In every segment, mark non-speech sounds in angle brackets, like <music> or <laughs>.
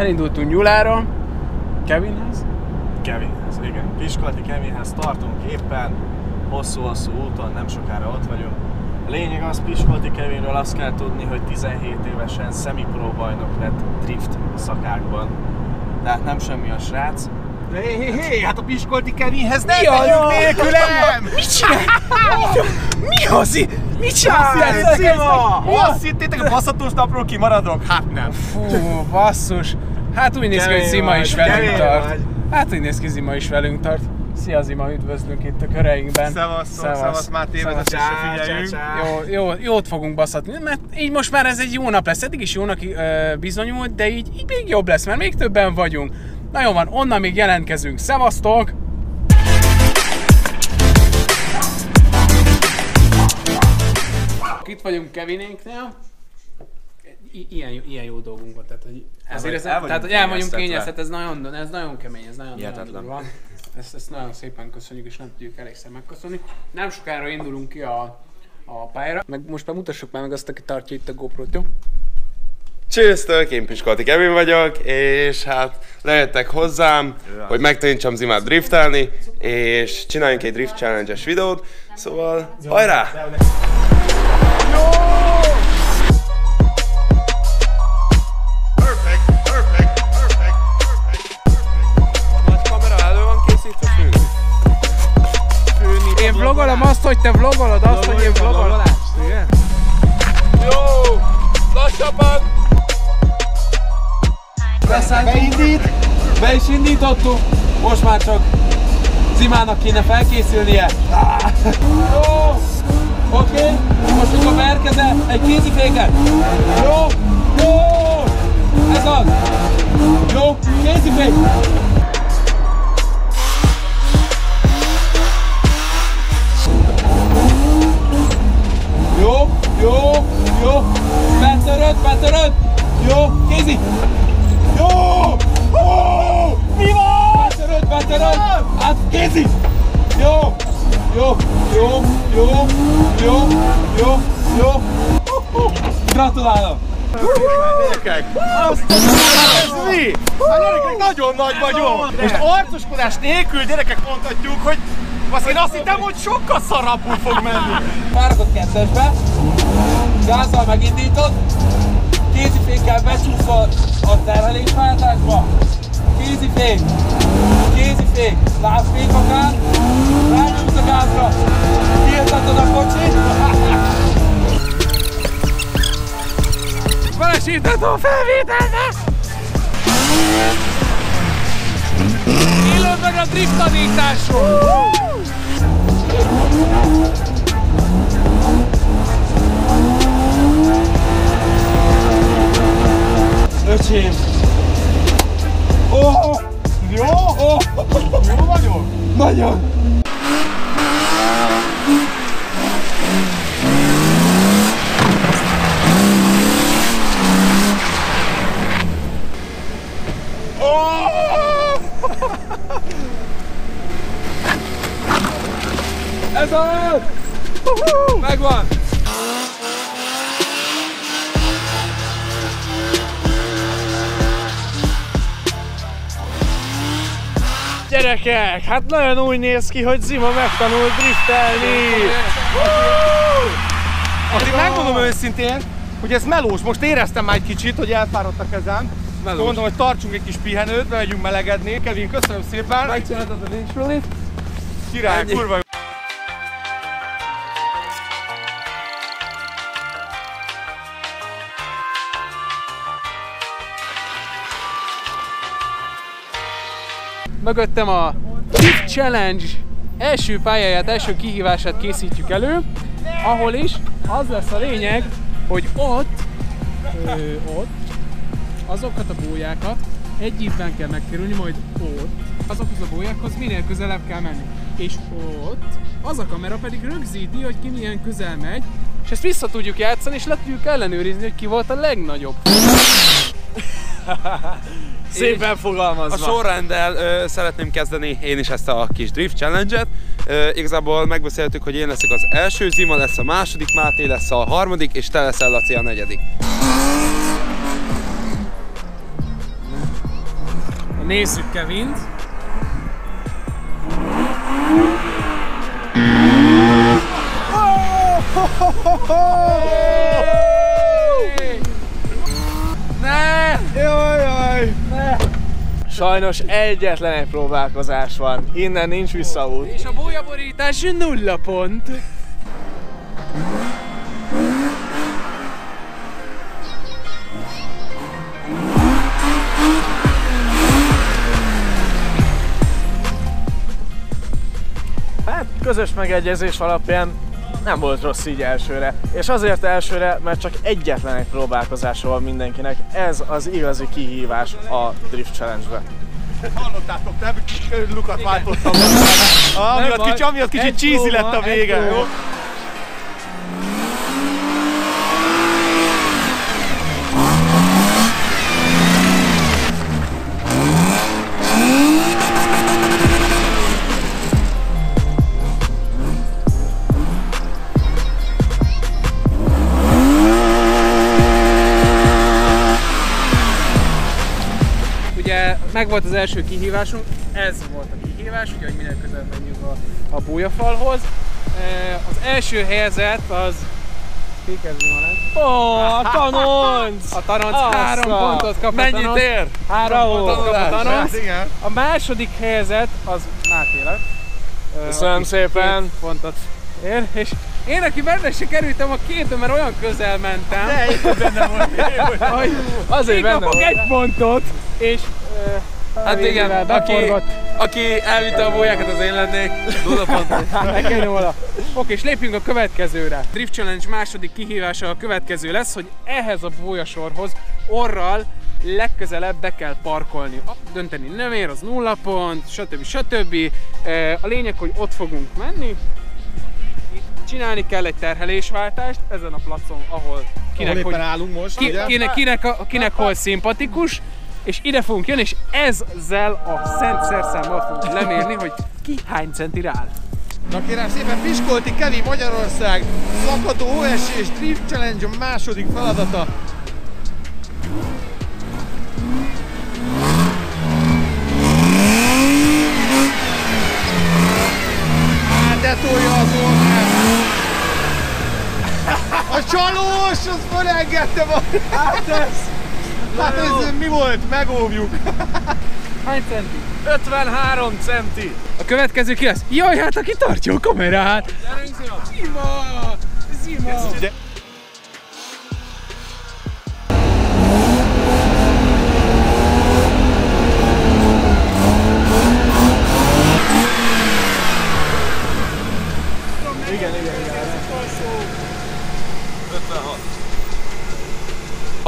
Elindultunk Gyulára, Kevinhez. Kevinhez, igen. Piskolati Kevinhez tartunk éppen. Hosszú-hosszú úton, nem sokára ott vagyunk. A lényeg az, Piskolati Kevinről azt kell tudni, hogy 17 évesen semi-pro bajnok lett drift szakákban. Tehát nem semmi a srác. Hé, hé, hé, hát a Piskolti Kevinhez nem Mi megyünk nélkülem! Mit csinál? Mi az? Mit csinálsz? Hát, Szima! Azt hittétek, a baszatós napról kimaradok? Hát nem. Fú, basszus. Hát úgy néz ki, hogy Zima is velünk tart. Hát úgy néz ki, Zima is velünk tart. Szia Zima, üdvözlünk itt a köreinkben. Szevasztok, szevasz, Máté, vezetésre figyeljünk. Jó, jó, jót fogunk baszatni, mert így most már ez egy jó nap lesz. Eddig is jónak ö, bizonyult, de így, így még jobb lesz, mert még többen vagyunk. Na jó van, onnan még jelentkezünk. Szevasztok! Itt vagyunk Kevinénknél. I- ilyen, jó- ilyen jó dolgunk volt, tehát hogy ezért ez, el tehát, hogy el vagyunk kényeztetve. kényeztet, ez nagyon, ez nagyon kemény, ez nagyon, nagyon durva. Ezt, ezt nagyon szépen köszönjük, és nem tudjuk elégszer megköszönni. Nem sokára indulunk ki a, a pályára. Meg most már mutassuk már meg azt, aki tartja itt a GoPro-t, jó? Csőztök, én Piskolti Kevin vagyok, és hát lejöttek hozzám, hogy megtanítsam Zimát driftelni, és csináljunk egy drift challenge-es videót, szóval hajrá! Perfect, hogy te vlogolod azt, hogy én vlogolom. Jó! Lassabban! Beindít, be is indítottuk, most már csak Zimának kéne felkészülnie. Jó, oké, most mikor beérkezel, egy kéziféket. Jó, jó, ez az. Jó, kézifék. Jó, jó, betöröd, betöröd. Jó, kézi. Jó! Ó! Mi van? Betöröd, betöröd! Hát kézi! Jó! Jó, jó, jó, jó, jó, jó. Gratulálok! Gyerekek! Azt ez mi? Hát gyerekek, nagyon nagy vagyok! Most arcoskodás nélkül gyerekek mondhatjuk, hogy azt én azt hittem, hogy sokkal szarabbul fog menni. Fáradott kettesbe, gázzal megindítod, kézifékkel becsúszva a terhelésváltásba, kézifék, kézifék, lábfék akár, rányomsz a gázra, kiirtatod a kocsit, Balesítettem a felvételbe! Élőben a drift tanításról! Öcsém, Ó! Jó? Ó! Jó vagyok? nagyon, ez az, megvan, Gyerekek, hát nagyon úgy néz ki, hogy Zima megtanult driftelni. Addig megmondom őszintén, hogy ez melós. Most éreztem már egy kicsit, hogy elfáradt a kezem. Melós. Mondom, hogy tartsunk egy kis pihenőt, bemegyünk melegedni. Kevin, köszönöm szépen. megcsináltad a nincs Király, kurva jó. Mögöttem a Drift Challenge első pályáját, első kihívását készítjük elő, ahol is az lesz a lényeg, hogy ott, ö, ott azokat a bójákat egy évben kell megkerülni, majd ott azokhoz a bójákhoz minél közelebb kell menni. és ott az a kamera pedig rögzíti, hogy ki milyen közel megy, és ezt vissza tudjuk játszani, és le tudjuk ellenőrizni, hogy ki volt a legnagyobb. <laughs> Szépen A fogalmazva. sorrenddel ö, szeretném kezdeni én is ezt a kis drift challenge-et. Ö, igazából megbeszéltük, hogy én leszek az első, Zima lesz a második, Máté lesz a harmadik, és te leszel Laci a negyedik. Nézzük Kevint. Ne! Jaj, jaj. Sajnos egyetlen egy próbálkozás van. Innen nincs visszaút. És a bólyaborítás nulla pont. Hát közös megegyezés alapján nem volt rossz így elsőre. És azért elsőre, mert csak egyetlen egy próbálkozása van mindenkinek. Ez az igazi kihívás a Drift Challenge-be. Hallottátok, nem? Lukat váltottam. Ami Nem ott baj. kicsi, ami ott kicsit cheesy lett a vége. Jó? Ugye megvolt az első kihívásunk, ez volt a kihívás, ugye, hogy minél közelebb menjünk a, a bújafalhoz. Az első helyzet az... Ki kezdi Malek? Ó, a tanonc! A tanonc Assza! három pontot kap a Mennyit tanonc. ér? Három pontot kap a tanonc. Igen. A második helyzet az Máté lett. Köszönöm szépen. két pontot ér, és én, aki benne se kerültem a két, mert olyan közel mentem, De <laughs> benne volt. Azért benne kapok volt. egy pontot, és Hát igen, aki, aki elvitte a bójákat, az én lennék. Nulla pont. <laughs> Nekem róla. Oké, és lépjünk a következőre. Drift Challenge második kihívása a következő lesz, hogy ehhez a bólyasorhoz orral legközelebb be kell parkolni. Dönteni nem ér, az nulla pont, stb. stb. A lényeg, hogy ott fogunk menni. Csinálni kell egy terhelésváltást ezen a placon, ahol kinek, Ahol hogy, állunk most, ki, ugye? kinek, kinek, a- kinek hol szimpatikus, és ide fogunk jönni, és ezzel a szent szerszámmal fogunk lemérni, hogy ki hány centire áll. Na kérem szépen, Piskolti Kevi Magyarország szakadó OS és Drift Challenge a második feladata. Hát de tolja az orrát! A csalós, az felengedte ma! Hát ez... Hát ez mi volt? Megóvjuk! <laughs> Hány centi? 53 centi! A következő ki lesz? Jaj, hát aki tartja a kamerát! Gyerünk, Zima! Zima! Zima! De-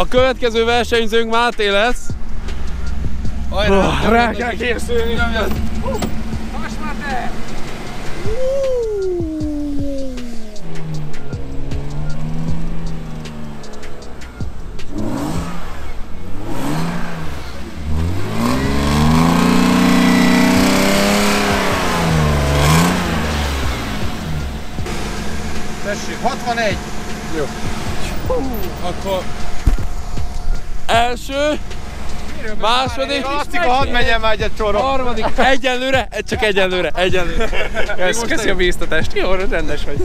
A következő versenyzőnk Máté lesz. Hajrá! Rá kell készülni! Most első, második, Lastika, hadd menjen már egyet sorra! harmadik, egyenlőre, csak egyenlőre, egyenlőre. Ez köszi a bíztatást. Jó, rendes vagy.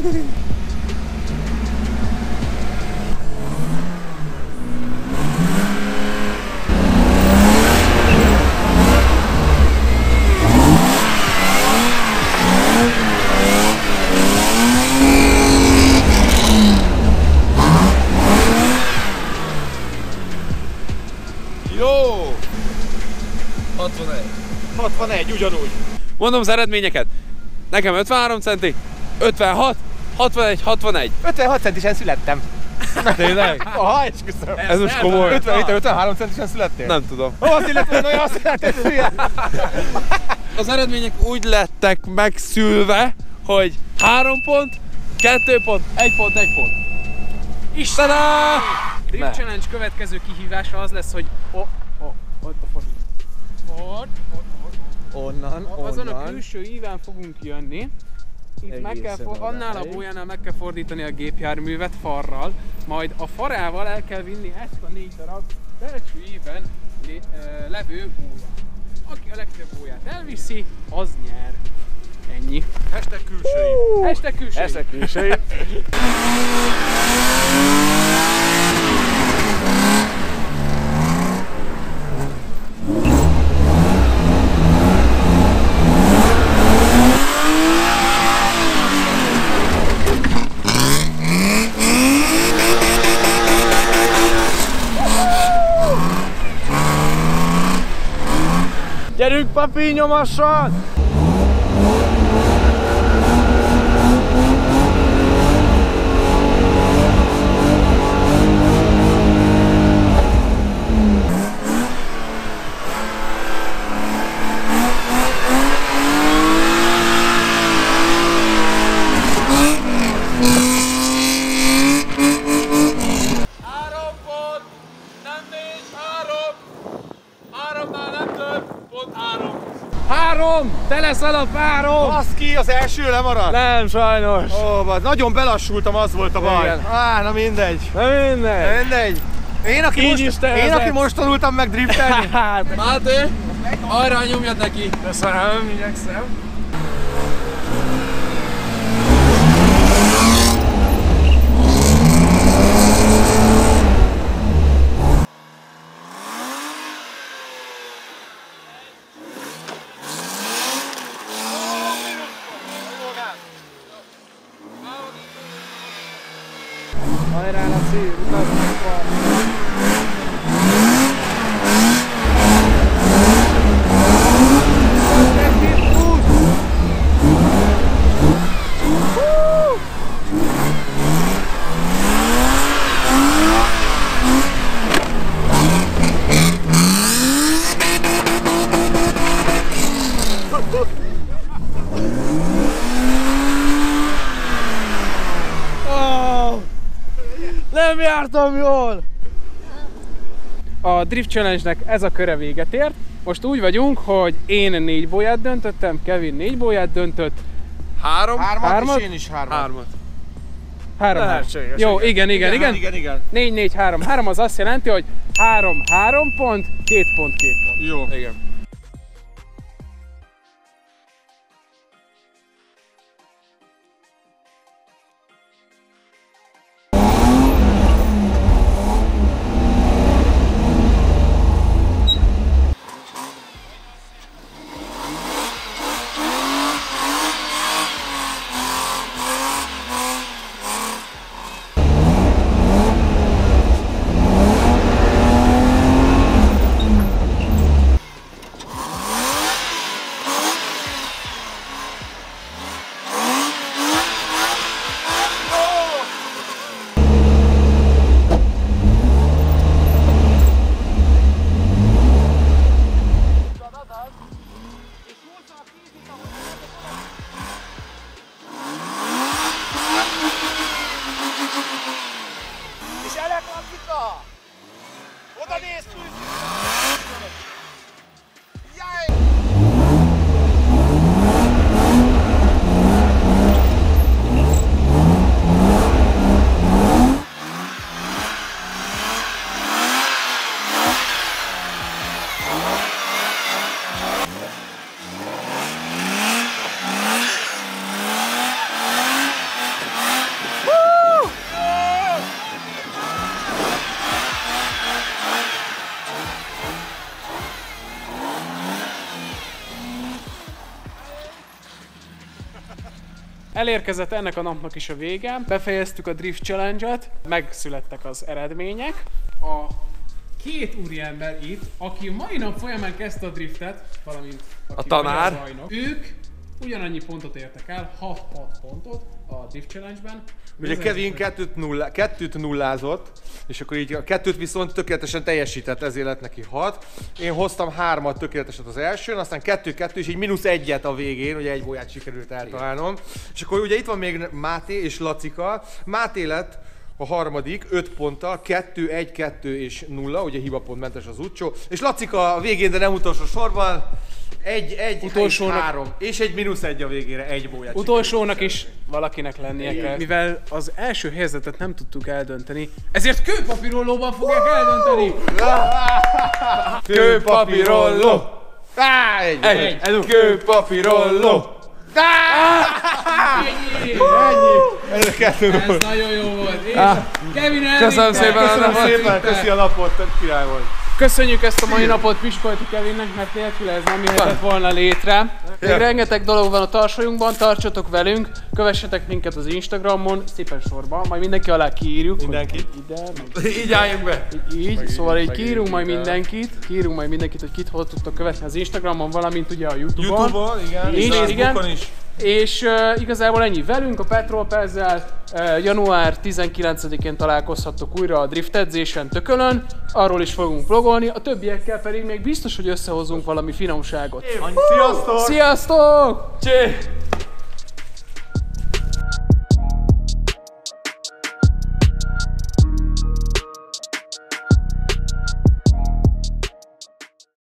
Jó! 61. 61, ugyanúgy. Mondom az eredményeket. Nekem 53 centi, 56, 61, 61. 56 centisen születtem. Tényleg? <laughs> Aha, esküszöm. Ez most komoly. 50, 53 centisen születtél? Nem tudom. Ó, azt illetve, hogy azt illetve, hogy hülye. <laughs> az eredmények úgy lettek megszülve, hogy 3 pont, 2 pont, 1 pont, 1 pont. Istenem! Drift. Challenge következő kihívása az lesz, hogy o, o, ott a fordít. Ott, ott, Onnan, Azon a külső íven fogunk jönni. Itt meg kell, Egészen for- annál a bójánál meg kell fordítani a gépjárművet farral, majd a farával el kell vinni ezt a négy darab belső íven levő bóját. Aki a legtöbb bóját elviszi, az nyer. Ennyi. Hashtag külsői. Hashtag külső. Ezek külsői. <laughs> Henrique Papinho Machado. Te leszel a párom! Baszki, az első lemaradt. Nem, sajnos. Ó, bad, nagyon belassultam, az volt a baj. Igen. Á, na mindegy. Na mindegy. Mindegy. Én, aki, Így most, is én, aki most tanultam meg driftelni. <laughs> Hát, Máté, hajrá nyomjad neki. köszönöm, igyekszem. Hajrá, Laci, utazunk van. Oh, nem jártam jól! A Drift Challenge-nek ez a köre véget ért. Most úgy vagyunk, hogy én négy bolyát döntöttem, Kevin négy bolyát döntött. Három, Hármat, Hármat? és én is hármat. hármat. Három. Lehetséges, Jó, igen. igen, igen, igen. Igen, igen. Négy, négy, három. Három az azt jelenti, hogy három, három pont, két pont, két pont. Jó. Igen. Woda nie jest... Elérkezett ennek a napnak is a vége, befejeztük a Drift Challenge-et, megszülettek az eredmények. A két úriember itt, aki mai nap folyamán kezdte a driftet, valamint A tanár. bajnok, ők ugyanannyi pontot értek el, 6-6 pontot a Drift Challenge-ben. Ugye Kevin kettőt, nulla, kettőt nullázott, és akkor így a kettőt viszont tökéletesen teljesített, ezért lett neki 6. Én hoztam hármat tökéleteset az elsőn, aztán kettő-kettő, és így mínusz egyet a végén, ugye egy bolyát sikerült eltalálnom. És akkor ugye itt van még Máté és Lacika. Máté lett a harmadik, 5 ponttal, 2, 1, 2 és 0, ugye hibapont az utcsó. És Lacika a végén, de nem utolsó sorban, egy, egy, Utolsónak- és három. És egy mínusz egy a végére, egy bolyát Utolsónak is valakinek lennie kell. Mivel az első helyzetet nem tudtuk eldönteni, ezért kőpapírollóban fogják eldönteni. Kőpapírolló! Egy, Egy, egy. kőpapírolló! Ennyi. Ez kettő Ez nagyon jó volt. És Kevin. Köszönöm szépen a Köszönöm napot. szépen, köszi a napot, tök király volt. Köszönjük ezt a mai napot Piskolti Kevinnek, mert nélkül ez nem jöhetett volna létre. Még rengeteg dolog van a tarsolyunkban, tartsatok velünk, kövessetek minket az Instagramon, szépen sorban, majd mindenki alá kiírjuk. Mindenkit. Ide, meg Így álljunk be. így, szóval így kiírunk majd mindenkit, kiírunk majd mindenkit, hogy kit hol tudtok követni az Instagramon, valamint ugye a Youtube-on. Youtube-on, igen, És, és igen. is. És uh, igazából ennyi velünk, a Petrol Pezzel uh, január 19-én találkozhattok újra a drift edzésen Tökölön, arról is fogunk vlogolni, a többiekkel pedig még biztos, hogy összehozunk valami finomságot. Sziasztok! Sziasztok! Csé!